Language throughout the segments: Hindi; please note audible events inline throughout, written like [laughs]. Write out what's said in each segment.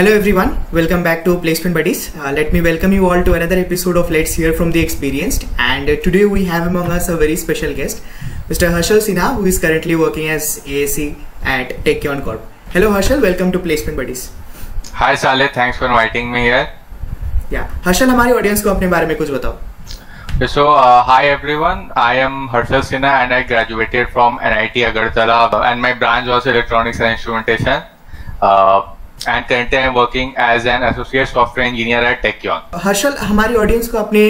Hello everyone, welcome back to Placement Buddies. Uh, let me welcome you all to another episode of Let's Hear from the Experienced. And uh, today we have among us a very special guest, Mr. Harshal Sinha, who is currently working as AAC at Techion Corp. Hello Harshal, welcome to Placement Buddies. Hi Saleh, thanks for inviting me here. Yeah, Harshal हमारी ऑडियंस को अपने बारे में कुछ बताओ. So, uh, hi everyone. I am Harshal Sinha and I graduated from NIT Agartala and my branch was electronics and instrumentation. Uh, and currently I'm working as an associate software engineer at Techion. Harshal हमारी ऑडियंस को अपने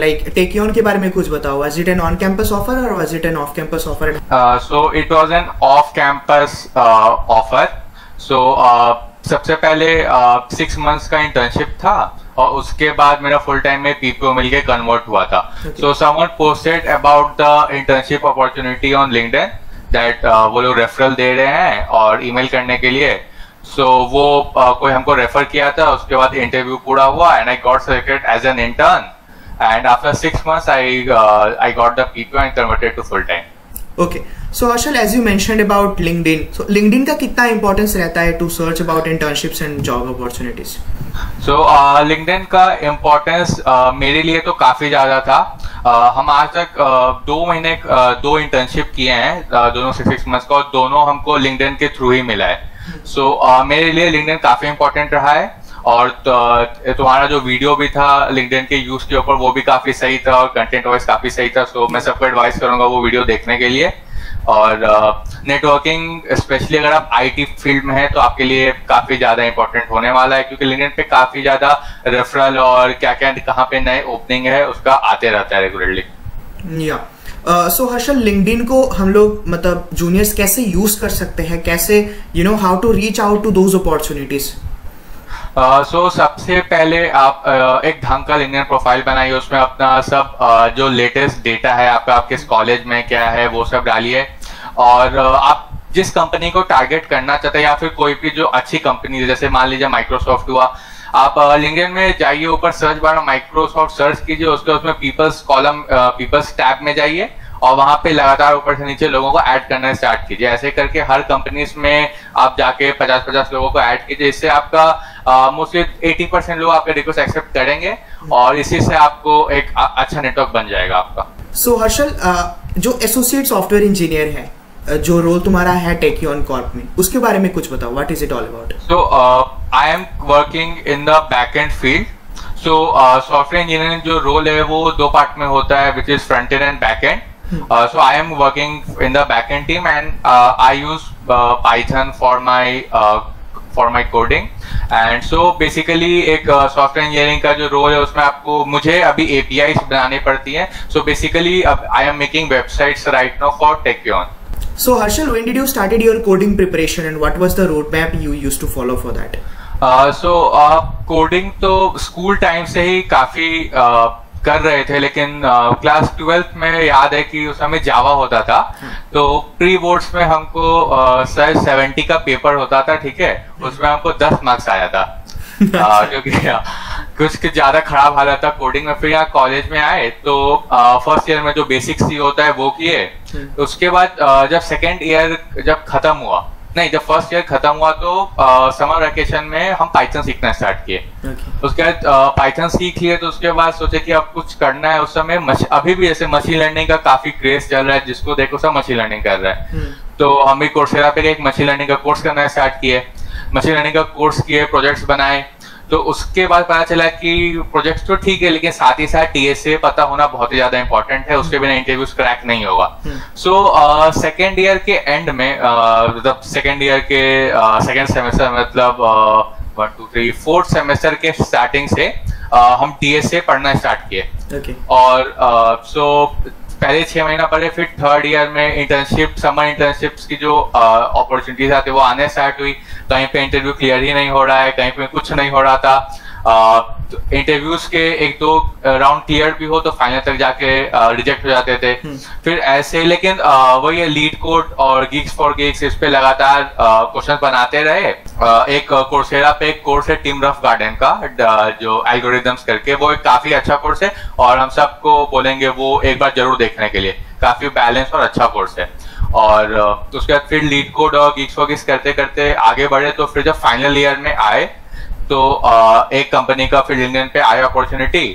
लाइक टेकियन के बारे में कुछ बताओ was it an on campus offer और was it an off campus offer Uh, so it was an off-campus uh, offer. So uh, सबसे पहले सिक्स uh, मंथ्स का इंटर्नशिप था और उसके बाद मेरा फुल टाइम में पीपीओ मिल के कन्वर्ट हुआ था so someone posted about the internship opportunity on LinkedIn that वो लोग रेफरल दे रहे हैं और ईमेल करने के लिए सो so, वो uh, कोई हमको रेफर किया था उसके बाद इंटरव्यू पूरा हुआ and I got selected as an intern and after six months I I got the PPO and converted to full time okay so Harshal as you mentioned about LinkedIn so LinkedIn का कितना इंपॉर्टेंस रहता है to search about internships and job opportunities so LinkedIn का इम्पोर्टेंस मेरे लिए तो काफ़ी ज़्यादा था। uh, हम आज तक uh, दो महीने uh, दो इंटर्नशिप किए हैं uh, दोनों सिक्स मंथ्स का और दोनों हमको लिंक्डइन के थ्रू ही मिला है। सो so, uh, मेरे लिए लिंक्डइन काफ़ी इम्पोर्टेंट रहा है और तो, तुम्हारा जो वीडियो भी था लिंक्डइन के यूज़ के ऊपर वो भी काफ़ी सही था और कंटेंट वाइज काफ़ी सही था। सो so, मैं सबको एडवाइस करूँगा वो वीडियो देखने के लिए। और नेटवर्किंग uh, स्पेशली अगर आप आईटी फ़ील्ड में हैं तो आपके लिए काफ़ी ज़्यादा इंपॉर्टेंट होने वाला है क्योंकि लिंक्डइन पे काफ़ी ज़्यादा रेफरल और क्या क्या कहाँ पे नए ओपनिंग है उसका आते रहता है रेगुलरली या सो हर्षल लिंक्डइन को हम लोग मतलब जूनियर्स कैसे यूज़ कर सकते हैं? कैसे you know how to reach out to those opportunities so सबसे पहले आप uh, एक ढंग का लिंक्डइन प्रोफ़ाइल बनाइए उसमें अपना सब uh, जो लेटेस्ट डेटा है आपका आप किस कॉलेज में क्या है वो सब डालिए। और uh, आप जिस कंपनी को टारगेट करना चाहते हैं या फिर कोई भी जो अच्छी कंपनी जैसे मान लीजिए माइक्रोसॉफ्ट हुआ आप लिंक्डइन में जाइए ऊपर सर्च बार माइक्रोसॉफ्ट सर्च कीजिए उसके उसमें पीपल्स कॉलम पीपल्स टैब में जाइए। और वहाँ पे लगातार ऊपर से नीचे लोगों को ऐड करना स्टार्ट कीजिए। ऐसे करके हर कंपनीज़ में आप जाके 50-50 लोगों को ऐड कीजिए इससे आपका मोस्टली 80 परसेंट लोग आपके रिक्वेस्ट एक्सेप्ट करेंगे और इसी से आपको एक अच्छा नेटवर्क बन जाएगा आपका। सो so, हर्षल जो एसोसिएट सॉफ्टवेयर इंजीनियर है जो रोल तुम्हारा है टेकियन कॉर्प में उसके बारे में कुछ बताओ। What is it all about so I am working in the back end field so software engineering जो रोल है वो दो पार्ट में होता है which is front end and back end Uh, so I am working in the backend team and uh, I use uh, Python for my for my coding and so basically एक सॉफ्टवेयर इंजीनियरिंग का जो रोल है उसमें आपको मुझे अभी एपीआई बनानी पड़ती है so basically I am making websites right now for Techion. So Harshal, when did you started your coding preparation and what was the roadmap you used to follow for that? So coding तो स्कूल टाइम से ही काफ़ी uh, कर रहे थे लेकिन क्लास ट्वेल्थ में याद है कि उस समय जावा होता था तो प्री बोर्ड्स में हमको सर सेवेंटी का पेपर होता था ठीक है? उसमें हमको दस मार्क्स आया था। क्योंकि [laughs] कुछ ज़्यादा खराब हालत था कोडिंग में। फिर यहाँ कॉलेज में आए तो फ़र्स्ट ईयर में जो बेसिक्स ही होता है वो किए। उसके बाद जब सेकेंड ईयर जब खत्म हुआ नहीं जब फ़र्स्ट ईयर खत्म हुआ तो समर वेकेशन में हम पाइथन सीखना स्टार्ट किए। Okay. उसके बाद पाइथन सीख लिए तो उसके बाद सोचे कि अब कुछ करना है। उस समय मश, अभी भी जैसे मशीन लर्निंग का काफ़ी क्रेज चल रहा है जिसको देखो सब मशीन लर्निंग कर रहा है। Hmm. तो हम भी कोर्सेरा पे एक मशीन लर्निंग का कोर्स करना स्टार्ट किए। मशीन लर्निंग का कोर्स किए प्रोजेक्ट्स बनाए। तो उसके बाद पता चला कि प्रोजेक्ट तो ठीक है लेकिन साथ ही साथ टीएसए पता होना बहुत ही ज़्यादा इंपॉर्टेंट है उसके बिना इंटरव्यूज़ क्रैक नहीं होगा। सो सेकेंड ईयर के एंड में मतलब सेकेंड ईयर के सेकेंड सेमेस्टर मतलब one two three fourth semester के स्टार्टिंग से uh, हम टीएसए पढ़ना स्टार्ट किए। Okay. और सो uh, so, पहले छह महीना पहले, फिर थर्ड ईयर में इंटर्नशिप समर इंटर्नशिप की जो अपॉर्चुनिटीज़ आती, वो आने स्टार्ट हुई। कहीं पे इंटरव्यू क्लियर ही नहीं हो रहा है, कहीं पे कुछ नहीं हो रहा था। इंटरव्यूज़ के एक दो राउंड क्लियर भी हो तो फाइनल तक जाके रिजेक्ट हो जाते थे। फिर ऐसे लेकिन वही लीड कोड और गिग्स फॉर गिग्स इस पे लगातार क्वेश्चन बनाते रहे। एक कोर्सेरा पे एक कोर्स है टीम रफ गार्डन का जो एल्गोरिदम्स करके वो एक काफ़ी अच्छा कोर्स है और हम सबको बोलेंगे वो एक बार ज़रूर देखने के लिए। काफ़ी बैलेंस और अच्छा कोर्स है। और उसके बाद फिर लीड कोड और गिग्स फॉर गिग्स करते करते आगे बढ़े तो फिर जब फाइनल ईयर में आए तो एक कंपनी का फिर इंडियन पे आया अपॉर्चुनिटी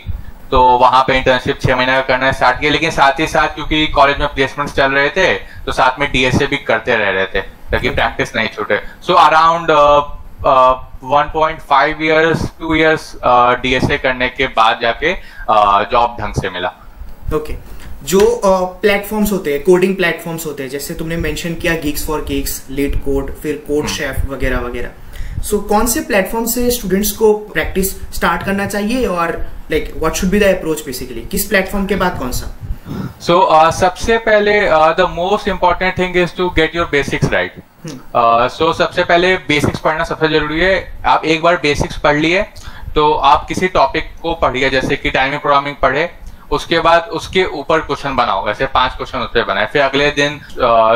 तो वहाँ पे इंटर्नशिप छह महीने का करना स्टार्ट किया लेकिन साथ ही साथ क्योंकि कॉलेज में प्लेसमेंट्स चल रहे थे तो साथ में डीएसए भी करते रह रहे थे ताकि प्रैक्टिस नहीं छूटे so around 1.5 years two years DSA करने के बाद जाके जॉब uh, ढंग से मिला ओके okay. जो प्लेटफॉर्म्स uh, होते हैं कोडिंग प्लेटफॉर्म्स होते हैं जैसे तुमने मेंशन किया GeeksforGeeks LeetCode फिर कोड शेफ हम्म। वगैरह वगैरह सो so, कौन से प्लेटफॉर्म से स्टूडेंट्स को प्रैक्टिस स्टार्ट करना चाहिए और like what should be the approach basically किस प्लेटफॉर्म के बाद कौन सा? सो so, uh, सबसे पहले the most important thing is to get your basics right so सबसे पहले बेसिक्स पढ़ना सबसे ज़रूरी है। आप एक बार बेसिक्स पढ़ लिए तो आप किसी टॉपिक को पढ़िए जैसे कि डायनेमिक प्रोग्रामिंग पढ़े उसके बाद उसके ऊपर क्वेश्चन बनाओ ऐसे पाँच क्वेश्चन उस पर बनाए फिर अगले दिन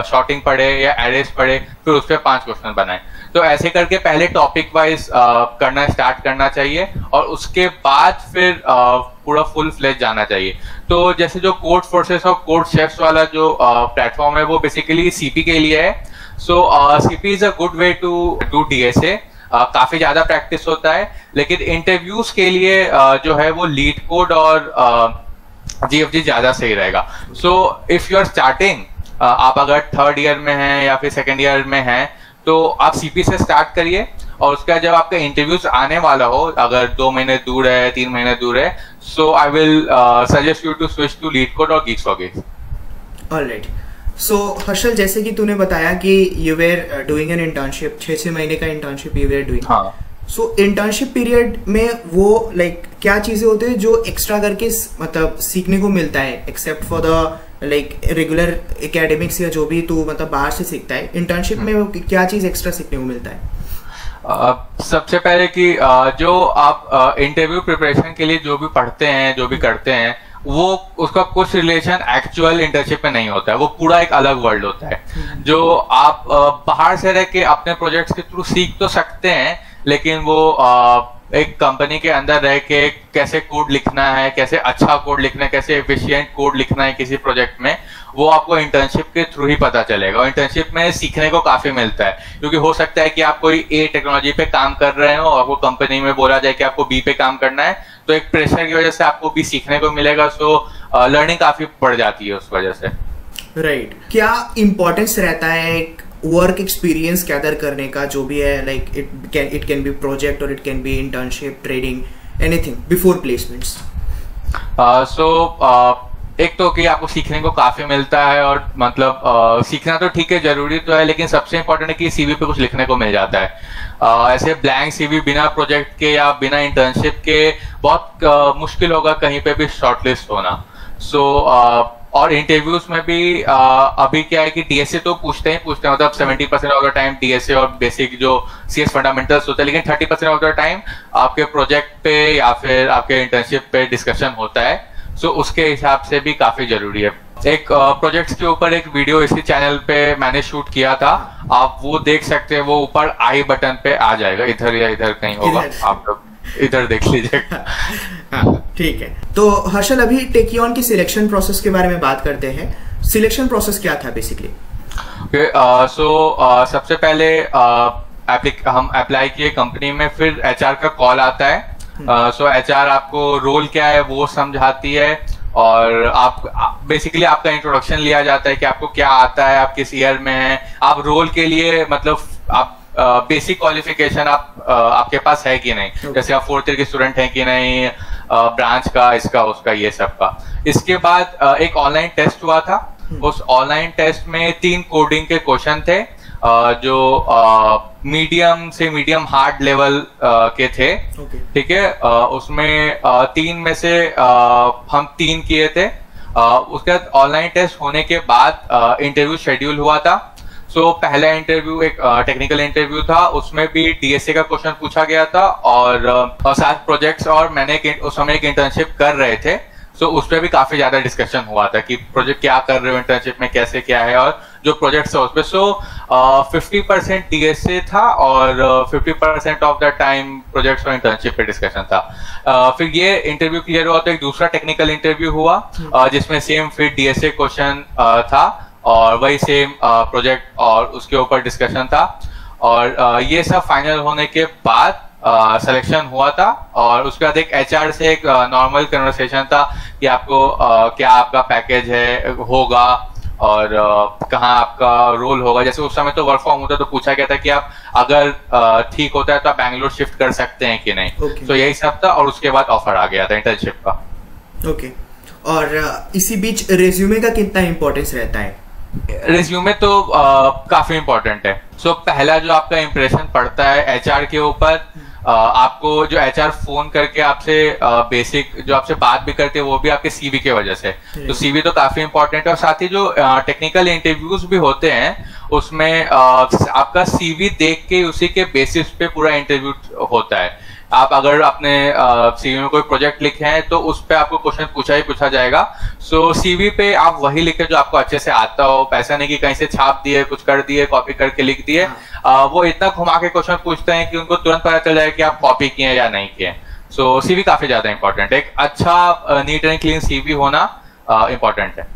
शॉर्टिंग पढ़े या एरेस पढ़े फिर उस पर पाँच क्वेश्चन बनाए। तो ऐसे करके पहले टॉपिक वाइज करना स्टार्ट करना चाहिए और उसके बाद फिर पूरा फुल फ्लेज जाना चाहिए। तो जैसे जो कोर्ट फोर्सेस और कोर्ट शेफ्स वाला जो प्लेटफॉर्म है वो बेसिकली सीपी के लिए है। So CP is a good way to do DSA काफ़ी ज़्यादा प्रैक्टिस होता है लेकिन इंटरव्यूज़ के लिए uh, जो है वो लीड कोड और uh, जीएफजी ज़्यादा सही रहेगा। So if you are starting आप अगर थर्ड ईयर में हैं या फिर सेकेंड ईयर में हैं तो आप सीपी से स्टार्ट करिए और उसके जब आपका इंटरव्यूज़ आने वाला हो अगर दो महीने दूर है तीन महीने दूर है so I will suggest you to switch to LeetCode और GeeksforGeeks alright so Harshal जैसे कि तूने बताया कि you were doing an internship छह छह महीने का इंटर्नशिप यू वेर डूइंग हाँ। सो इंटर्नशिप पीरियड में वो लाइक like, क्या चीज़ें होती है जो एक्स्ट्रा करके मतलब सीखने को मिलता है except for the like regular academics या जो भी तू मतलब बाहर से सीखता है इंटर्नशिप में क्या चीज़ एक्स्ट्रा सीखने को मिलता है? Uh, सबसे पहले कि uh, जो आप इंटरव्यू uh, प्रिपरेशन के लिए जो भी पढ़ते हैं जो भी करते हैं वो उसका कुछ रिलेशन एक्चुअल इंटर्नशिप में नहीं होता है वो पूरा एक अलग वर्ल्ड होता है। हम्म। जो आप बाहर से रह के अपने प्रोजेक्ट्स के थ्रू सीख तो सकते हैं लेकिन वो एक कंपनी के अंदर रह के कैसे कोड लिखना है, कैसे अच्छा कोड लिखना है, कैसे एफिशिएंट कोड लिखना है किसी प्रोजेक्ट में, वो आपको इंटर्नशिप के थ्रू ही पता चलेगा और इंटर्नशिप में सीखने को काफ़ी मिलता है, क्योंकि हो सकता है कि आप कोई ए टेक्नोलॉजी पे काम कर रहे हो और वो कंपनी में बोला जाए कि आपको बी पे काम करना है तो एक प्रेशर की वजह से आपको भी सीखने को मिलेगा सो लर्निंग काफ़ी बढ़ जाती है उस वजह से राइट right. क्या इंपॉर्टेंस रहता है एक वर्क एक्सपीरियंस गैदर करने का जो भी है like it can it can be project और it can be internship trading anything before placements so एक तो कि आपको सीखने को काफ़ी मिलता है और मतलब uh, सीखना तो ठीक है ज़रूरी तो है लेकिन सबसे इंपॉर्टेंट है कि सीवी पे कुछ लिखने को मिल जाता है। Uh, ऐसे ब्लैंक सीवी बिना प्रोजेक्ट के या बिना इंटर्नशिप के बहुत uh, मुश्किल होगा कहीं पे भी शॉर्टलिस्ट होना। सो so, और इंटरव्यूज़ में भी आ, अभी क्या है कि डीएसए तो पूछते ही पूछते हैं मतलब seventy percent of the time DSA और बेसिक जो सी एस फंडामेंटल्स होते हैं लेकिन thirty percent of the time आपके प्रोजेक्ट पे या फिर आपके इंटर्नशिप पे डिस्कशन होता है। सो उसके हिसाब से भी काफ़ी ज़रूरी है। एक प्रोजेक्ट्स के ऊपर एक वीडियो इसी चैनल पे मैंने शूट किया था। आप वो देख सकते हैं वो ऊपर आई बटन पे आ जाएगा। इधर या इधर कहीं होगा। आप लोग इधर देख लीजिएगा। [laughs] हाँ, ठीक है। तो हर्षल अभी टेकियन की सिलेक्शन प्रोसेस के बारे में बात करते हैं। सिलेक्शन प्रोसेस क्या था बेसिकली ओके सो सबसे पहले uh, हम अप्लाई किए कंपनी में फिर एचआर का कॉल आता है। सो हम्म। एच आर आपको रोल क्या है वो समझाती है। और आप बेसिकली आपका इंट्रोडक्शन लिया जाता है कि आपको क्या आता है आप किस ईयर में है। आप रोल के लिए मतलब आप बेसिक uh, क्वालिफिकेशन आप uh, आपके पास है कि नहीं। Okay. जैसे आप फोर्थ ईयर के स्टूडेंट हैं कि नहीं ब्रांच का इसका उसका ये सब का। इसके बाद एक ऑनलाइन टेस्ट हुआ था। hmm. उस ऑनलाइन टेस्ट में तीन कोडिंग के क्वेश्चन थे। जो मीडियम से मीडियम हार्ड लेवल के थे। ठीक है? उसमें तीन में से हम तीन किए थे। उसके बाद ऑनलाइन टेस्ट होने के बाद इंटरव्यू शेड्यूल हुआ था। सो so, पहला इंटरव्यू एक टेक्निकल इंटरव्यू था। उसमें भी डीएसए का क्वेश्चन पूछा गया था और, और सात प्रोजेक्ट्स और मैंने उस समय एक इंटर्नशिप कर रहे थे। सो so, उस पर भी काफ़ी ज़्यादा डिस्कशन हुआ था कि प्रोजेक्ट क्या कर रहे हो इंटर्नशिप में कैसे क्या है और जो प्रोजेक्ट है उस पर सो फिफ्टी परसेंट डीएसए था और fifty percent of the time projects और इंटर्नशिप पे डिस्कशन था। uh, फिर ये इंटरव्यू क्लियर हुआ तो एक दूसरा टेक्निकल इंटरव्यू हुआ uh, जिसमें सेम फिर डीएसए क्वेश्चन uh, था। और वही सेम प्रोजेक्ट और उसके ऊपर डिस्कशन था। और ये सब फाइनल होने के बाद सिलेक्शन हुआ था। और उसके बाद एक एचआर से एक नॉर्मल कन्वर्सेशन था कि आपको uh, क्या आपका पैकेज है होगा और uh, कहाँ आपका रोल होगा। जैसे उस समय तो वर्क फ्रॉम होता तो पूछा गया था कि आप अगर ठीक होता है तो आप बैंगलोर शिफ्ट कर सकते हैं कि नहीं। तो Okay. so, यही सब था और उसके बाद ऑफ़र आ गया था इंटर्नशिप का। Okay okay. और इसी बीच रेज्यूमे का कितना इम्पोर्टेंस रहता है? रिज्यूमे तो काफ़ी इंपॉर्टेंट है। सो so, पहला जो आपका इंप्रेशन पड़ता है एचआर के ऊपर आपको जो एचआर फ़ोन करके आपसे बेसिक जो आपसे बात भी करते हैं वो भी आपके सीवी के वजह से। तो सीवी तो काफ़ी इंपॉर्टेंट है और साथ ही जो टेक्निकल इंटरव्यूज़ भी होते हैं उसमें आपका सीवी देख के उसी के बेसिस पे पूरा इंटरव्यू होता है। आप अगर अपने सीवी में कोई प्रोजेक्ट लिखे हैं तो उस पे आपको क्वेश्चन पूछा ही पूछा जाएगा। सो so, सीवी पे आप वही लिखे जो आपको अच्छे से आता हो पैसा नहीं कि कहीं से छाप दिए कुछ कर दिए कॉपी करके लिख दिए वो इतना घुमा के क्वेश्चन पूछते हैं कि उनको तुरंत पता चल जाए कि आप कॉपी किए या नहीं किए सो सीवी काफ़ी ज़्यादा इंपॉर्टेंट है। एक अच्छा नीट एंड क्लीन सीवी होना इंपॉर्टेंट है।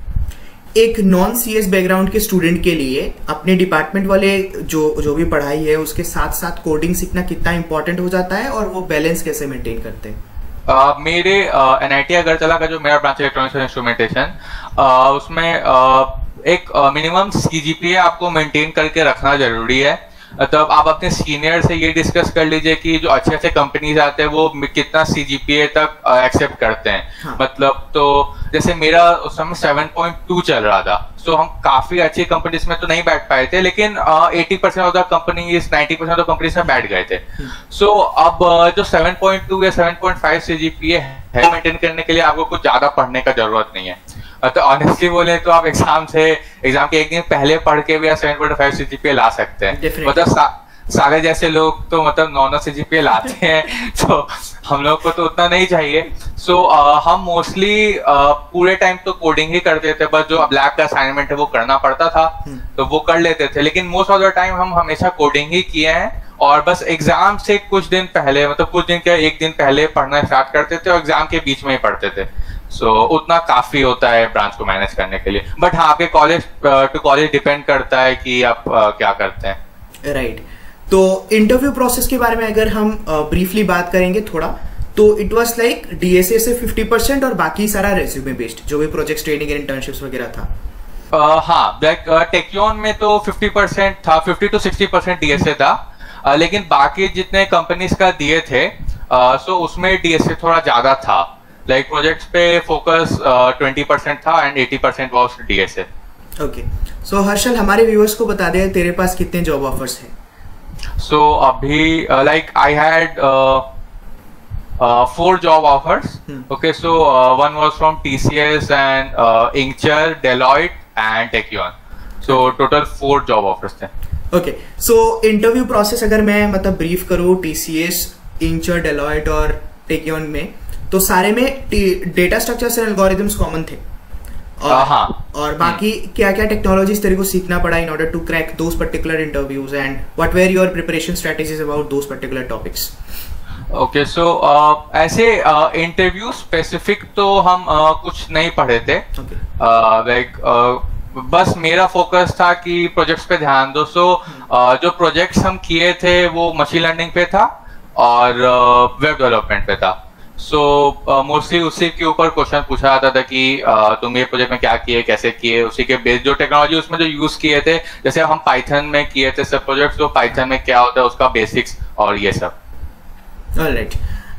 एक नॉन सीएस बैकग्राउंड के स्टूडेंट के लिए अपने डिपार्टमेंट वाले जो जो भी पढ़ाई है उसके साथ साथ कोडिंग सीखना कितना इंपॉर्टेंट हो जाता है और वो बैलेंस कैसे मेंटेन करते हैं? Uh, मेरे एन आई टी अगरतला का जो मेरा ब्रांच इलेक्ट्रॉनिक्स एंड इंस्ट्रूमेंटेशन उसमें uh, एक मिनिमम सीजीपीए आपको मेंटेन करके रखना ज़रूरी है। मतलब आप अपने सीनियर से ये डिस्कस कर लीजिए कि जो अच्छे अच्छे कंपनीज़ आते हैं वो कितना सीजीपीए तक एक्सेप्ट करते हैं। हाँ। मतलब तो जैसे मेरा उस समय 7.2 चल रहा था। सो so, हम काफ़ी अच्छी कंपनीज़ में तो नहीं बैठ पाए थे लेकिन eighty percent of the companies ninety percent of companies में बैठ गए थे। सो so, अब जो 7.2 या 7.5 सीजीपीए है मेंटेन करने के लिए आपको कुछ ज़्यादा पढ़ने का ज़रूरत नहीं है। तो ऑनेस्टली बोले तो आप एग्ज़ाम से एग्ज़ाम के एक दिन पहले पढ़ के भी आप सेवन पॉइंट 7.5 सीजीपीए ला सकते हैं। मतलब सा, सारे जैसे लोग तो मतलब नौ नौ सीजीपीए लाते हैं [laughs] तो हम लोग को तो उतना नहीं चाहिए। सो so, uh, हम मोस्टली uh, पूरे टाइम तो कोडिंग ही करते थे बस जो ब्लैक का असाइनमेंट है वो करना पड़ता था तो वो कर लेते थे। लेकिन मोस्ट ऑफ़ द टाइम हम हमेशा कोडिंग ही किए हैं और बस एग्ज़ाम से कुछ दिन पहले मतलब कुछ दिन के एक दिन पहले पढ़ना स्टार्ट करते थे और एग्ज़ाम के बीच में ही पढ़ते थे। सो so, उतना काफ़ी होता है ब्रांच को मैनेज करने के लिए। बट हाँ आपके कॉलेज टू कॉलेज डिपेंड करता है कि आप uh, क्या करते हैं। राइट तो इंटरव्यू प्रोसेस के बारे में अगर हम ब्रीफली बात करेंगे थोड़ा तो इट वाज लाइक डीएसए से 50% और बाकी सारा रेज्यूमे बेस्ड जो भी प्रोजेक्ट ट्रेनिंग एंड इंटर्नशिप्स वगैरह था। Uh, हाँ लाइक टेक्योन में तो 50 परसेंट था 50 टू 60 परसेंट डीएसए था। uh, लेकिन बाकी जितने कंपनीज़ का दिए थे सो उसमें डीएसए थोड़ा ज़्यादा था। लाइक like, प्रोजेक्ट्स पे फोकस ट्वेंटी परसेंट था and 80 percent was DSA okay so Harshal हमारे व्यूअर्स को बता दे तेरे पास कितने जॉब ऑफर्स हैं? So abhi, uh, like I had uh, uh, four job offers. Hmm. Okay, so uh, one was from TCS and uh, Inkcher, Deloitte, and Techion. So total four job offers थे. ओके सो इंटरव्यू प्रोसेस अगर मैं मतलब ब्रीफ करूँ टीसीएस इंचर डेलॉयट और टेकियन में तो सारे में data structures and algorithms common थे और, Uh, हाँ. और बाकी क्या क्या टेक्नोलॉजीज़ तेरे को सीखना पड़ा in order to crack those particular interviews and what were your preparation strategies about those particular topics okay so ऐसे इंटरव्यू स्पेसिफिक तो हम uh, कुछ नहीं पढ़े थे। लाइक बस मेरा फोकस था कि प्रोजेक्ट्स पे ध्यान दो। सो जो प्रोजेक्ट्स हम किए थे वो मशीन लर्निंग पे था और वेब डेवलपमेंट पे था। सो मोस्टली उसी के ऊपर क्वेश्चन पूछा जाता था कि uh, तुम ये प्रोजेक्ट में क्या किए कैसे किए? उसी के बेस जो टेक्नोलॉजी उसमें जो यूज़ किए थे जैसे हम पाइथन में किए थे सब प्रोजेक्ट्स तो पाइथन में क्या होता है उसका बेसिक्स और ये सब। Alright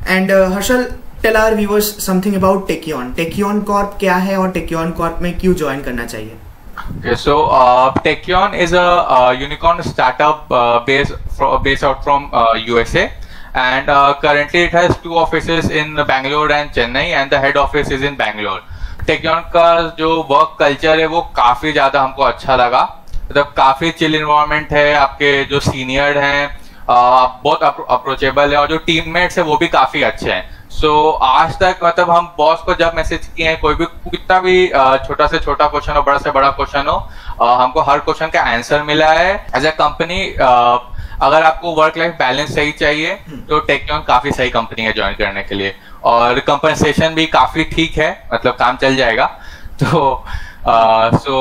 and Harshal tell our viewers something about Tekion Tekion Corp क्या है और टेकियन कॉर्प में क्यों ज्वाइन करना चाहिए? Okay, so uh, Techion is a uh, unicorn startup uh, based based out from uh, USA, and uh, currently it has two offices in Bangalore and Chennai, and the head office is in Bangalore. Techion का जो वर्क कल्चर है वो काफ़ी ज़्यादा हमको अच्छा लगा। मतलब काफ़ी चिल इन्वायरमेंट है आपके जो सीनियर हैं uh, बहुत अप्रोचेबल है और जो टीममेट्स है वो भी काफ़ी अच्छे हैं। सो so, आज तक मतलब हम बॉस को जब मैसेज किए हैं कोई भी कितना भी छोटा से छोटा क्वेश्चन हो बड़ा से बड़ा क्वेश्चन हो हमको हर क्वेश्चन का आंसर मिला है। एज अ कंपनी अगर आपको वर्क लाइफ बैलेंस सही चाहिए तो टेक्योन काफ़ी सही कंपनी है ज्वाइन करने के लिए। और कंपनसेशन भी काफ़ी ठीक है मतलब काम चल जाएगा। तो सो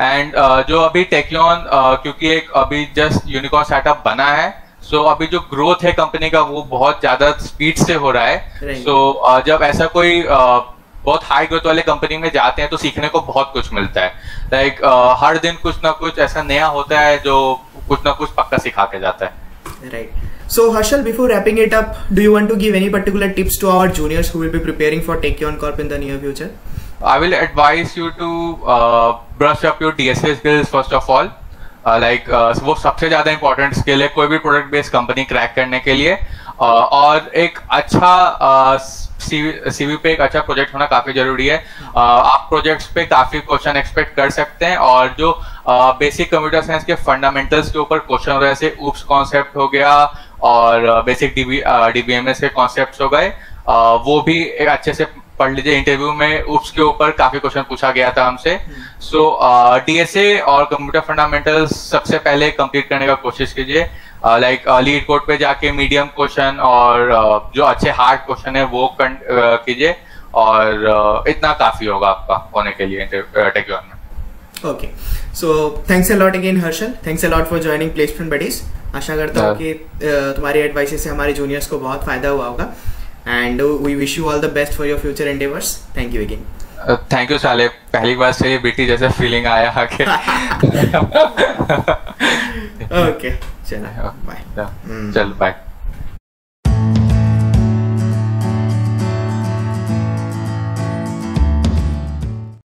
एंड जो अभी टेक्योन क्योंकि एक अभी जस्ट यूनिकॉर्न स्टार्टअप बना है सो so, अभी जो ग्रोथ है कंपनी का वो बहुत ज़्यादा स्पीड से हो रहा है। सो so, uh, जब ऐसा कोई uh, बहुत हाई ग्रोथ वाले कंपनी में जाते हैं तो सीखने को बहुत कुछ मिलता है। लाइक like, uh, हर दिन कुछ ना कुछ ऐसा नया होता है जो कुछ ना कुछ पक्का सिखा के जाता है। Right so Harshal before wrapping it up do you want to give any particular tips to our juniors who will be preparing for Tekion Corp in the near future I will advise you to brush up your DSA skills first of all all. Uh, uh, वो सबसे ज़्यादा इंपॉर्टेंट स्किल है कोई भी प्रोडक्ट बेस्ड कंपनी क्रैक करने के लिए uh, और एक अच्छा सीवी पे एक अच्छा प्रोजेक्ट होना काफ़ी ज़रूरी है uh, आप प्रोजेक्ट्स पे काफ़ी क्वेश्चन एक्सपेक्ट कर सकते हैं और जो बेसिक कंप्यूटर साइंस के फंडामेंटल्स के ऊपर क्वेश्चन हो रहे जैसे उप्स कॉन्सेप्ट हो गया और बेसिक डीबीएमएस के कॉन्सेप्ट हो गए uh, वो भी एक अच्छे से पढ़ लीजिए इंटरव्यू में उप्स के ऊपर काफ़ी क्वेश्चन पूछा गया था हमसे। सो डीएसए और कंप्यूटर फंडामेंटल्स सबसे पहले कंप्लीट करने का कोशिश कीजिए। लाइक लीड कोड पे जाके मीडियम क्वेश्चन और uh, जो अच्छे हार्ड क्वेश्चन है वो uh, कीजिए। और uh, इतना काफ़ी होगा आपका होने के लिए टेक्यून में। Thanks a lot again, Harshal. Thanks a lot for joining Placement Buddies. आशा करता हूँ कि तुम्हारी एडवाइस से हमारे जूनियर्स को बहुत फ़ायदा हुआ होगा। And we wish you all the best for your future endeavours thank you again thank you साले पहली बार से ये बेटी जैसे फीलिंग आया आके ओके [laughs] चलो. बाय चल बाय